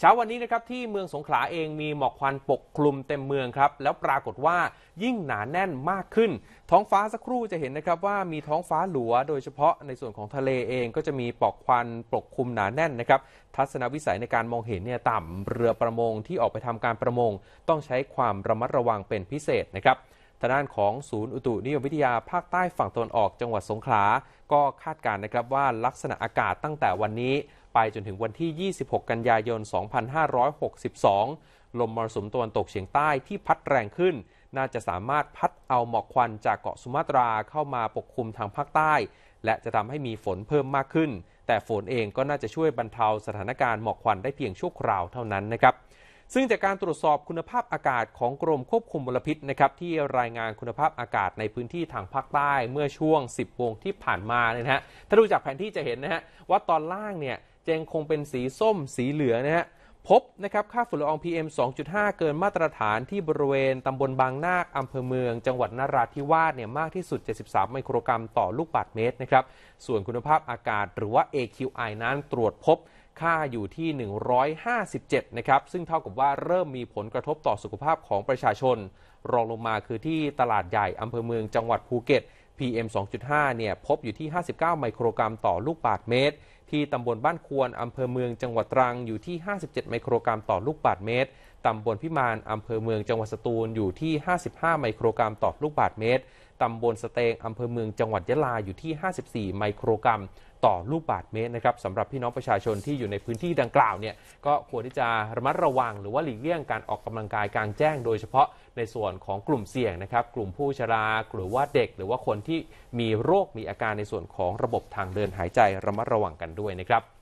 เช้าวันนี้นะครับที่เมืองสงขลาเองมีหมอกควันปกคลุมเต็มเมืองครับแล้วปรากฏว่ายิ่งหนาแน่นมากขึ้น ท้องฟ้าสักครู่จะเห็นนะครับว่ามีท้องฟ้าหลัว โดยเฉพาะในส่วนของทะเลเองก็จะมีปอกควันปกคลุมหนาแน่นนะครับทัศนวิสัยในการมองเห็นเนี่ยต่ำเรือประมงที่ออกไปทำการประมง ต้องใช้ความระมัดระวังเป็นพิเศษนะครับทางด้านของศูนย์อุตุนิยมวิทยาภาคใต้ฝั่งตะวันออกจังหวัดสงขลา ก็คาดการณ์นะครับว่าลักษณะอากาศตั้งแต่วันนี้ ไปจนถึงวันที่ 26 กันยายน 2562 ลมมรสุมตะวันตกเฉียงใต้ที่พัดแรงขึ้น น่าจะสามารถพัดเอาหมอกควันจากเกาะสุมาตราเข้ามาปกคลุมทางภาคใต้ และจะทำให้มีฝนเพิ่มมากขึ้น แต่ฝนเองก็น่าจะช่วยบรรเทาสถานการณ์หมอกควันได้เพียงชั่วคราวเท่านั้นนะครับ ซึ่งจากการตรวจสอบคุณภาพอากาศของกรมควบคุมมลพิษนะครับที่รายงานคุณภาพอากาศในพื้นที่ทางภาคใต้เมื่อช่วง 10โมงที่ผ่านมาเนี่ยนะฮะถ้าดูจากแผนที่จะเห็นนะฮะว่าตอนล่างเนี่ยจะยังคงเป็นสีส้มสีเหลืองนะฮะพบนะครับค่าฝุ่นละออง PM 2.5 เกินมาตรฐานที่บริเวณตำบลบางนาคอำเภอเมือง จังหวัดนราธิวาสเนี่ยมากที่สุด 73 ไมโครกรัมต่อลูกบาศก์เมตรนะครับ ส่วนคุณภาพอากาศหรือว่า AQI นั้นตรวจพบ ค่าอยู่ที่ 157 นะครับ ซึ่งเท่ากับว่าเริ่มมีผลกระทบต่อสุขภาพของประชาชน รองลงมาคือที่ตลาดใหญ่อำเภอเมืองจังหวัดภูเก็ต PM 2.5 เนี่ยพบอยู่ที่ 59 ไมโครกรัมต่อลูกบาศก์เมตร ที่ตำบลบ้านควรอำเภอเมืองจังหวัดตรังอยู่ที่ 57 ไมโครกรัมต่อลูกบาศก์เมตรตำบลพิมานอำเภอเมืองจังหวัดสตูลอยู่ที่ 55 ไมโครกรัมต่อลูกบาศก์เมตร ตำบลสเตงอำเภอเมืองจังหวัดยะลาอยู่ที่ 54 ไมโครกรัมต่อลูกบาศก์เมตรนะครับสำหรับพี่น้องประชาชนที่อยู่ในพื้นที่ดังกล่าวเนี่ยก็ควรที่จะระมัดระวังหรือว่าหลีกเลี่ยงการออกกำลังกายกลางแจ้ง โดยเฉพาะในส่วนของกลุ่มเสี่ยงนะครับ กลุ่มผู้ชราหรือว่าเด็ก หรือว่าคนที่มีโรคมีอาการในส่วนของระบบทางเดินหายใจระมัดระวังกันด้วยนะครับ